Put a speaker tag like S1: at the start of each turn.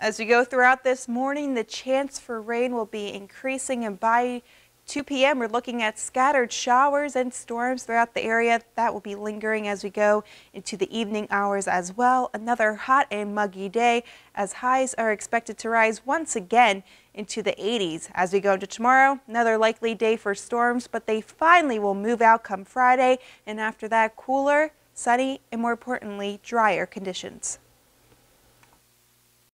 S1: As we go throughout this morning, the chance for rain will be increasing and by 2 p.m. we're looking at scattered showers and storms throughout the area. That will be lingering as we go into the evening hours as well. Another hot and muggy day as highs are expected to rise once again into the 80s. As we go into tomorrow, another likely day for storms, but they finally will move out come Friday and after that cooler, sunny, and more importantly, drier conditions.